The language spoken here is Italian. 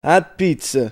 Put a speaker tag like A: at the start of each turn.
A: Ad pizza.